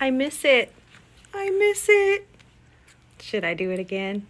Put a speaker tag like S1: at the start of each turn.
S1: I miss it. I miss it. Should I do it again?